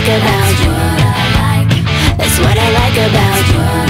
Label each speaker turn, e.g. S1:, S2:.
S1: like about you. That's what I like about you.